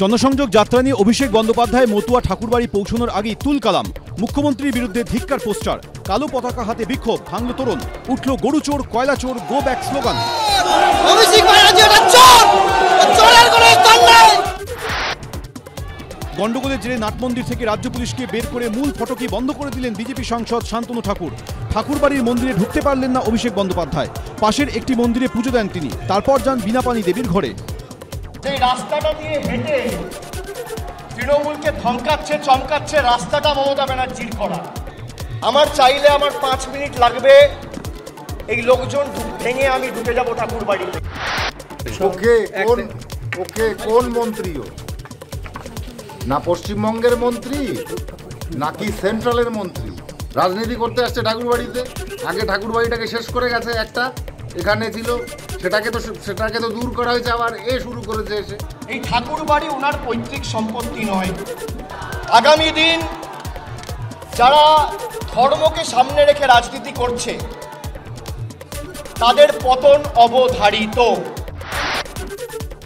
জনসংযোগ যাত্রা নিয়ে অভিষেক বন্দ্যোপাধ্যায় মতুয়া ঠাকুরবাড়ি পৌঁছানোর আগেই তুল কালাম মুখ্যমন্ত্রীর বিরুদ্ধে ধিক্কার পোস্টার। কালো পতাকা হাতে বিক্ষোভ ভাঙল তোরণ। উঠল গরু চোর কয়লা চোর গো ব্যাক স্লোগান। গন্ডগোলের জেরে নাটমন্দির থেকে রাজ্য পুলিশকে বের করে মূল ফটকি বন্ধ করে দিলেন বিজেপি সাংসদ শান্তনু ঠাকুর। ঠাকুরবাড়ির মন্দিরে ঢুকতে পারলেন না অভিষেক বন্দ্যোপাধ্যায়। পাশের একটি মন্দিরে পুজো দেন তিনি। তারপর যান বিনাপানি দেবীর ঘরে। সেই রাস্তাটা দিয়ে হেঁটে তৃণমূলকে ধমকাচ্ছে চমকাচ্ছে রাস্তাটা মমতা ব্যানার্জির করা। আমার চাইলে আমার পাঁচ মিনিট লাগবে এই লোকজন ভেঙে আমি ঢুকে যাব ঠাকুর বাড়িতে। ওকে কোন ওকে কোন মন্ত্রীও? না পশ্চিমবঙ্গের মন্ত্রী নাকি সেন্ট্রালের মন্ত্রী? রাজনীতি করতে আসছে ঠাকুরবাড়িতে আগে ঠাকুরবাড়িটাকে শেষ করে গেছে একটা। এখানে ছিল সেটাকে তো সেটাকে তো দূর করা হয়েছে আবার এ শুরু করেছে এসে। এই ঠাকুর বাড়ি ওনার পৈতৃক সম্পত্তি নয়। আগামী দিন যারা ধর্মকে সামনে রেখে রাজনীতি করছে তাদের পতন অবধারিত।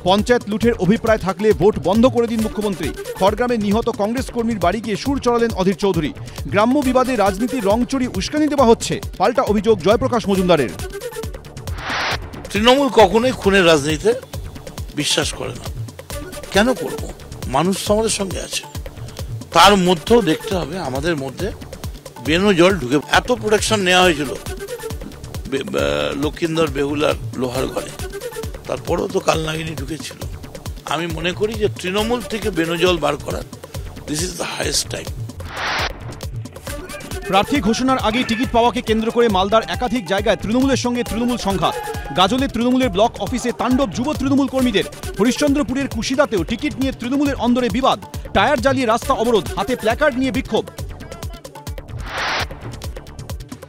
পঞ্চায়েত লুঠের অভিপ্রায় থাকলে ভোট বন্ধ করে দিন মুখ্যমন্ত্রী। খড়গ্রামে নিহত কংগ্রেস কর্মীর বাড়ি গিয়ে সুর চড়ালেন অধীর চৌধুরী। গ্রাম্য বিবাদে রাজনীতির রং চড়ি উস্কানি দেওয়া হচ্ছে। পাল্টা অভিযোগ জয়প্রকাশ মজুমদারের। তৃণমূল কখনোই খুনের রাজনীতিতে বিশ্বাস করে না। কেন করব? মানুষ তো আমাদের সঙ্গে আছে। তার মধ্যেও দেখতে হবে, আমাদের মধ্যে বেনো জল ঢুকে এত প্রোটেকশন নেওয়া হয়েছিল লক্ষিন্দর বেহুলার লোহার ঘরে। তারপরেও তো কালনাগিনী ঢুকেছিল। আমি মনে করি যে তৃণমূল থেকে বেনজল বার করার this is the highest time প্রার্থী ঘোষণার আগেই টিকিট পাওয়াকে কেন্দ্র করে মালদার একাধিক জায়গায় তৃণমূলের সঙ্গে তৃণমূল সংঘাত। গাজলে তৃণমূলের ব্লক অফিসে তাণ্ডব যুব তৃণমূল কর্মীদের। হরিশ্চন্দ্রপুরের কুশিদাতেও টিকিট নিয়ে তৃণমূলের অন্দরে বিবাদ। টায়ার জ্বালিয়ে রাস্তা অবরোধ, হাতে প্ল্যাকার্ড নিয়ে বিক্ষোভ।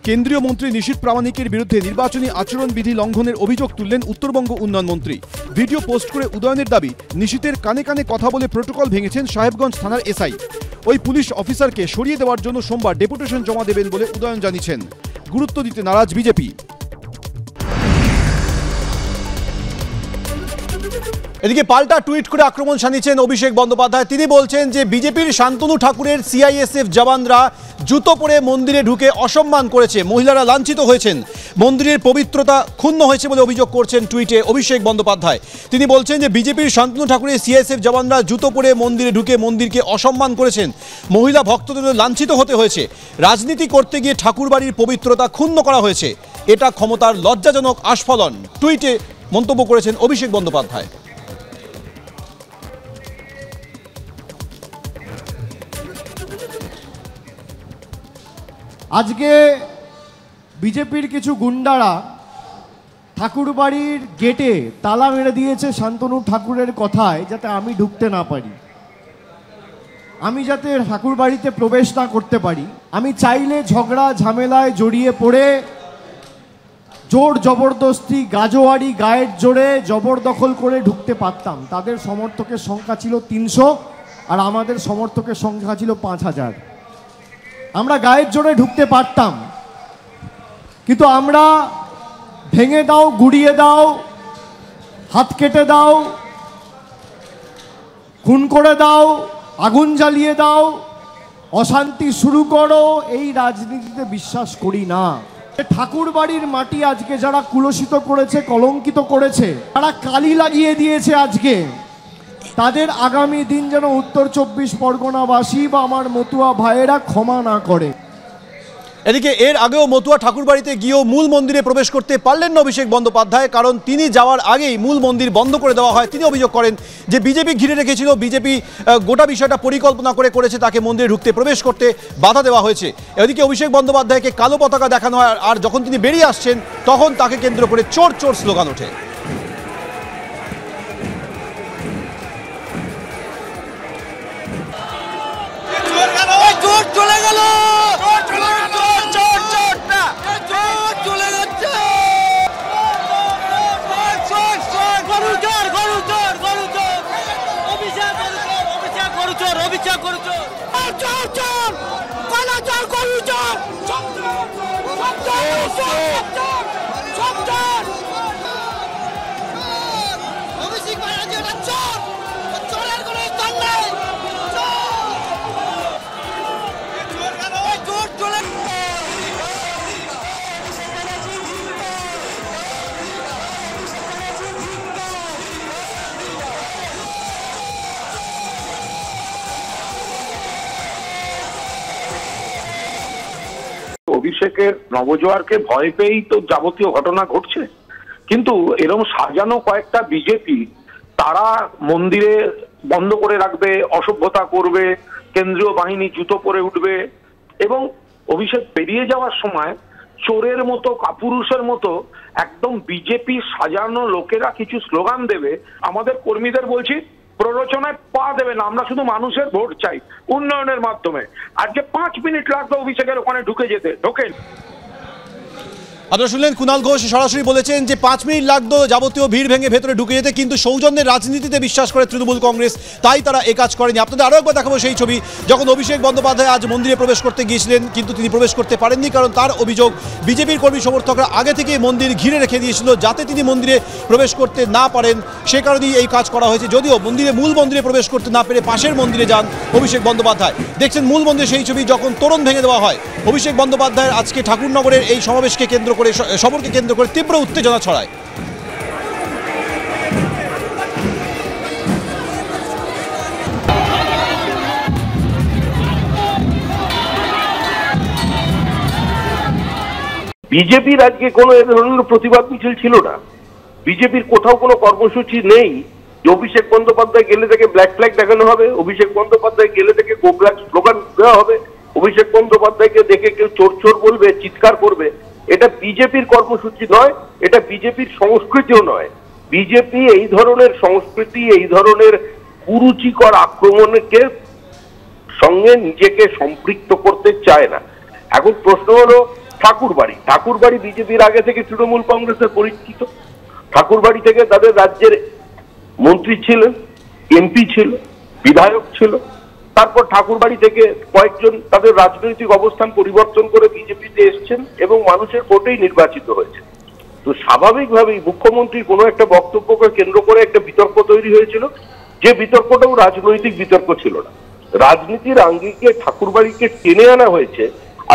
কেন্দ্রীয় মন্ত্রী নিশীত প্রামাণিকের বিরুদ্ধে নির্বাচনী আচরণবিধি লঙ্ঘনের অভিযোগ তুললেন উত্তরবঙ্গ উন্নয়ন মন্ত্রী। ভিডিও পোস্ট করে উদয়নের দাবি, নিশীতের কানে কানে কথা বলে প্রোটোকল ভেঙেছেন সাহেবগঞ্জ থানার এসআই। ওই পুলিশ অফিসারকে সরিয়ে দেওয়ার জন্য সোমবার ডেপুটেশন জমা দেবেন বলে উদয়ন জানিয়েছেন। গুরুত্ব দিতে নারাজ বিজেপি। এদিকে পাল্টা টুইট করে আক্রমণ সানিয়েছেন অভিষেক বন্দ্যোপাধ্যায়। তিনি বলছেন যে বিজেপির শান্তনু ঠাকুরের সিআইএসএফ জওয়ানরা জুতো পরে মন্দিরে ঢুকে অসম্মান করেছে। মহিলারা লাঞ্ছিত হয়েছেন। মন্দিরের পবিত্রতা ক্ষুণ্ণ হয়েছে বলে অভিযোগ করছেন টুইটে অভিষেক বন্দ্যোপাধ্যায়। তিনি বলছেন যে বিজেপির শান্তনু ঠাকুরের সিআইএসএফ জওয়ানরা জুতো পরে মন্দিরে ঢুকে মন্দিরকে অসম্মান করেছেন। মহিলা ভক্তদের লাঞ্ছিত হতে হয়েছে। রাজনীতি করতে গিয়ে ঠাকুরবাড়ির পবিত্রতা ক্ষুণ্ণ করা হয়েছে। এটা ক্ষমতার লজ্জাজনক আস্ফলন। টুইটে মন্তব্য করেছেন অভিষেক বন্দ্যোপাধ্যায়। আজকে বিজেপির কিছু গুন্ডারা ঠাকুরবাড়ির গেটে তালা মেরে দিয়েছে শান্তনু ঠাকুরের কথায় যাতে আমি ঢুকতে না পারি। আমি যাতে ঠাকুর বাড়িতে প্রবেশ না করতে পারি। আমি চাইলে ঝগড়া, ঝামেলায় জড়িয়ে পড়ে জোর জবরদস্তি, গাজোয়ারি, গায়ের জোরে জবরদখল করে ঢুকতে পারতাম। তাদের সমর্থকের সংখ্যা ছিল তিনশো আর আমাদের সমর্থকের সংখ্যা ছিল পাঁচ হাজার। আমরা গায়ের জোরে ঢুকতে পারতাম। কিন্তু আমরা ভেঙে দাও, গুড়িয়ে দাও, হাত কেটে দাও, খুন করে দাও, আগুন জ্বালিয়ে দাও, অশান্তি শুরু করো, এই রাজনীতিতে বিশ্বাস করি না। ঠাকুর বাড়ির মাটি আজকে যারা কুলসিত করেছে, কলঙ্কিত করেছে, তারা কালি লাগিয়ে দিয়েছে আজকে। তাদের আগামী দিন যেন উত্তর চব্বিশ পরগনাবাসী বা আমার মতুয়া ভাইয়েরা ক্ষমা না করে। এদিকে এর আগেও মতুয়া ঠাকুরবাড়িতে গিয়েও মূল মন্দিরে প্রবেশ করতে পারলেন না অভিষেক বন্দ্যোপাধ্যায়, কারণ তিনি যাওয়ার আগেই মূল মন্দির বন্ধ করে দেওয়া হয়। তিনি অভিযোগ করেন যে বিজেপি ঘিরে রেখেছিল, বিজেপি গোটা বিষয়টা পরিকল্পনা করে করেছে তাকে মন্দিরে ঢুকতে। প্রবেশ করতে বাধা দেওয়া হয়েছে। এদিকে অভিষেক বন্দ্যোপাধ্যায়কে কালো পতাকা দেখানো হয়, আর যখন তিনি বেরিয়ে আসছেন, তখন তাকে কেন্দ্র করে চোর চোর স্লোগান ওঠে। চলে গেল! চলে অভিষেকের নবজোয়ারকে ভয় পেয়েই তো যাবতীয় ঘটনা ঘটছে। কিন্তু এরকম সাজানো কয়েকটা বিজেপি তারা মন্দিরে বন্ধ করে রাখবে, অসভ্যতা করবে, কেন্দ্রীয় বাহিনী জুতো পরে উঠবে এবং অভিষেক বেরিয়ে যাওয়ার সময় চোরের মতো, কাপুরুষের মতো একদম বিজেপি সাজানো লোকেরা কিছু স্লোগান দেবে। আমাদের কর্মীদের বলছি প্ররোচনায় পা দেবে না। আমরা শুধু মানুষের ভোট চাই উন্নয়নের মাধ্যমে। আজকে পাঁচ মিনিট লাগতো অভিষেকের ওখানে ঢুকে যেতে। ঢোকেন। আপনারা শুনলেন কুণাল ঘোষ সরাসরি বলেছেন যে পাঁচ মিনিট লাগতো যাবতীয় ভিড় ভেঙে ভেতরে ঢুকে যেতে, কিন্তু সৌজন্যের রাজনীতিতে বিশ্বাস করে তৃণমূল কংগ্রেস, তাই তারা এ কাজ করেনি। আপনাদের আরও একবার দেখাবো সেই ছবি, যখন অভিষেক বন্দ্যোপাধ্যায় আজ মন্দিরে প্রবেশ করতে গিয়েছিলেন, কিন্তু তিনি প্রবেশ করতে পারেননি, কারণ তার অভিযোগ বিজেপির কর্মী সমর্থকরা আগে থেকেই মন্দির ঘিরে রেখে দিয়েছিল যাতে তিনি মন্দিরে প্রবেশ করতে না পারেন। সে কারণেই এই কাজ করা হয়েছে। যদিও মন্দিরে মূল মন্দিরে প্রবেশ করতে না পেরে পাশের মন্দিরে যান অভিষেক বন্দ্যোপাধ্যায়। দেখছেন মূল মন্দিরে সেই ছবি যখন তোরণ ভেঙে দেওয়া হয়, অভিষেক বন্দ্যোপাধ্যায়ের আজকে ঠাকুরনগরের এই সমাবেশকে কেন্দ্র করে সবরকে কেন্দ্র করে তীব্র উত্তেজনা ছড়ায়। বিজেপির আজকে কোনো এ ধরনের প্রতিবাদ মিছিল ছিল না। বিজেপির কোথাও কোনো কর্মসূচি নেই যে অভিষেক বন্দ্যোপাধ্যায় গেলে থেকে ব্ল্যাক ফ্ল্যাগ দেখানো হবে, অভিষেক বন্দ্যোপাধ্যায় গেলে থেকে গো ব্ল্যাক স্লোগান দেওয়া হবে, অভিষেক বন্দ্যোপাধ্যায়কে দেখে কেউ চোর চোর বলবে, চিৎকার করবে। এটা বিজেপির কর্মসূচি নয়, এটা বিজেপির সংস্কৃতিও নয়। বিজেপি এই ধরনের সংস্কৃতি, এই ধরনের কুরুচিকর আক্রমণকে সঙ্গে নিজেকে সম্পৃক্ত করতে চায় না। এখন প্রশ্ন হলো, ঠাকুরবাড়ি ঠাকুরবাড়ি বিজেপির আগে থেকে তৃণমূল কংগ্রেসের পরিচিত? ঠাকুরবাড়ি থেকে তাদের রাজ্যের মন্ত্রী ছিলেন, এমপি ছিল, বিধায়ক ছিল তারপর ঠাকুরবাড়ি থেকে কয়েকজন তাদের রাজনৈতিক অবস্থান পরিবর্তন করে বিজেপিতে এসছেন এবং মানুষের ভোটেই নির্বাচিত হয়েছে তো স্বাভাবিকভাবেই মুখ্যমন্ত্রী কোনো একটা বক্তব্যকে কেন্দ্র করে একটা বিতর্ক তৈরি হয়েছিল, যে বিতর্কটাও রাজনৈতিক বিতর্ক ছিল না। রাজনীতির আঙ্গিকে ঠাকুরবাড়িকে টেনে আনা হয়েছে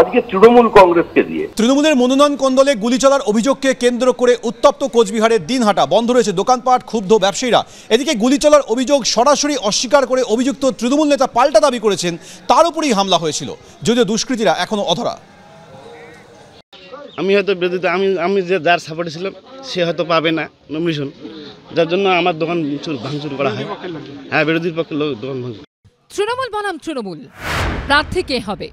আজকে তৃণমূল কংগ্রেসকে দিয়ে। তৃণমূলের মনোনয়ন কন্দলে গুলি চলার অভিযোগকে কেন্দ্র করে উত্তপ্ত কোচবিহারের দিনহাটা। বন্ধ রয়েছে দোকানপাট ক্ষুব্ধ ব্যবসায়ীরা। এদিকে গুলি চলার অভিযোগ সরাসরি অস্বীকার করে অভিযুক্ত তৃণমূল নেতা পাল্টা দাবি করেছেন। তার উপরেই হামলা হয়েছিল। যদিও দুষ্কৃতীরা এখনও অধরা। আমি হয়তো বিরোধিতা আমি আমি যে যার সাপোর্টে ছিলাম সে হয়তো পাবে না নমিনেশন যার জন্য আমার দোকান চুর ভাঙচুর করা হয়। হ্যাঁ বিরোধীর পক্ষে লোক দোকান ভাঙচুর। তৃণমূল বনাম তৃণমূল। প্রার্থী কে হবে?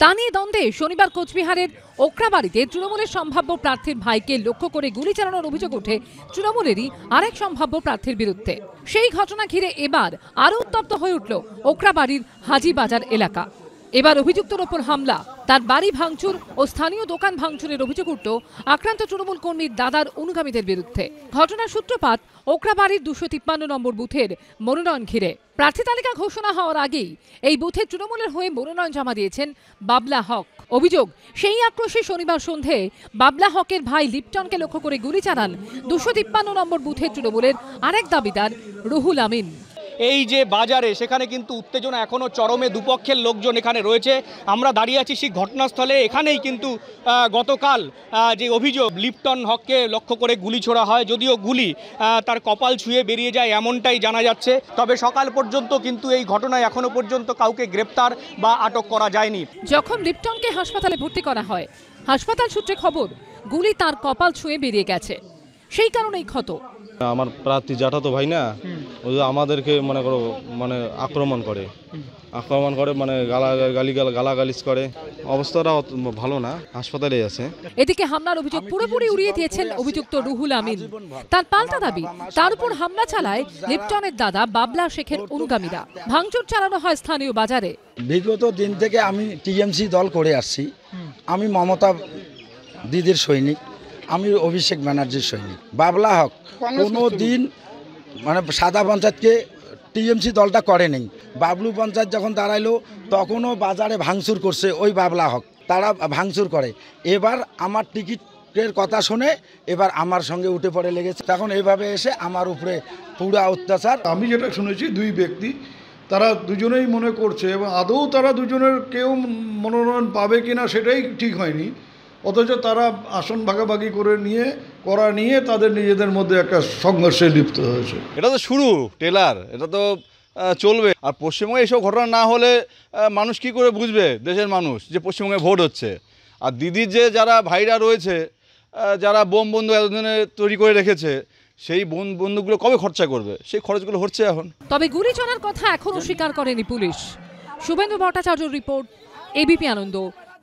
তা নিয়ে দ্বন্দ্বে শনিবার কোচবিহারের ওকরাবাড়িতে তৃণমূলের সম্ভাব্য প্রার্থীর ভাইকে লক্ষ্য করে গুলি চালানোর অভিযোগ ওঠে তৃণমূলেরই আরেক সম্ভাব্য প্রার্থীর বিরুদ্ধে। সেই ঘটনা ঘিরে এবার আরও উত্তপ্ত হয়ে উঠল ওকরাবাড়ির হাজিবাজার এলাকা। এবার অভিযুক্তর ওপর হামলা। তার বাড়ি ভাঙচুর ও স্থানীয় দোকান ভাঙচুরের অভিযোগ উঠল আক্রান্ত তৃণমূল কর্মীর দাদার অনুগামীদের বিরুদ্ধে। ঘটনার সূত্রপাত ওকরাবাড়ির দুশো তিপ্পান্ন নম্বর বুথের মনোনয়ন ঘিরে প্রার্থী তালিকা ঘোষণা হওয়ার আগেই এই বুথে তৃণমূলের হয়ে মনোনয়ন জমা দিয়েছেন বাবলা হক। অভিযোগ, সেই আক্রোশে শনিবার সন্ধে বাবলা হকের ভাই লিপটনকে লক্ষ্য করে গুলি চালান দুশো তিপ্পান্ন নম্বর বুথের তৃণমূলের আরেক দাবিদার রুহুল আমিন। এই যে বাজারে, সেখানে কিন্তু উত্তেজনা এখনও চরমে দুপক্ষের লোকজন এখানে রয়েছে। আমরা দাঁড়িয়ে আছি সেই ঘটনাস্থলে, এখানেই কিন্তু গতকাল যে অভিযোগ, লিপটন হককে লক্ষ্য করে গুলি ছোড়া হয়, যদিও গুলি তার কপাল ছুঁয়ে বেরিয়ে যায় এমনটাই জানা যাচ্ছে। তবে সকাল পর্যন্ত কিন্তু এই ঘটনায় এখনও পর্যন্ত কাউকে গ্রেপ্তার বা আটক করা যায়নি। যখন লিপটনকে হাসপাতালে ভর্তি করা হয়, হাসপাতাল সূত্রে খবর, গুলি তার কপাল ছুঁয়ে বেরিয়ে গেছে। সেই কারণেই ক্ষত। আমার প্রার্থী জাঠাতো ভাই না ওই আমাদেরকে মনে করো মানে আক্রমণ করে। আক্রমণ করে মানে গালা গালি গালাগালিজ করে। অবস্থাটা ভালো না হাসপাতালে আছে। এদিকে হামলার অভিযোগ পুরোপুরি উড়িয়ে দিয়েছেন অভিযুক্ত রুহুল আমিন। তার পাল্টা দাবি তার উপর হামলা চালায় লিপটনের দাদা বাবলা শেখের অনুগামীরা। ভাঙচুর চালানো হয় স্থানীয় বাজারে। বিগত দিন থেকে আমি টিএমসি দল করে আসছি। আমি মমতা দিদির সৈনিক। আমি অভিষেক ব্যানার্জির সৈনিক। বাবলা হক কোনো দিন মানে সাদা পঞ্চায়েতকে টিএমসি দলটা করে নেই। বাবলু পঞ্চায়েত যখন দাঁড়াইলো তখনও বাজারে ভাঙচুর করছে ওই বাবলা হক। তারা ভাঙচুর করে। এবার আমার টিকিটের কথা শুনে এবার আমার সঙ্গে উঠে পড়ে লেগেছে। তখন এইভাবে এসে আমার উপরে পুরা অত্যাচার। আমি যেটা শুনেছি দুই ব্যক্তি তারা দুজনেই মনে করছে এবং আদৌ তারা দুজনের কেউ মনোনয়ন পাবে কিনা সেটাই ঠিক হয়নি। অথচ তারা আসন ভাগাভাগি করে নিয়ে করা নিয়ে তাদের নিজেদের মধ্যে একটা সংঘর্ষে লিপ্ত হয়েছে। এটা তো শুরু টেলার এটা তো চলবে। আর পশ্চিমবঙ্গে এসব ঘটনা না হলে মানুষ কি করে বুঝবে দেশের মানুষ যে পশ্চিমবঙ্গে ভোট হচ্ছে? আর দিদির যে যারা ভাইরা রয়েছে যারা বোম বন্ধু এতদিনে তৈরি করে রেখেছে সেই বোম বন্ধুগুলো কবে খরচা করবে? সেই খরচগুলো হচ্ছে এখন। তবে গুলি চলার কথা এখনও স্বীকার করেনি police. Suvendu Bhattacharya report ABP Ananda.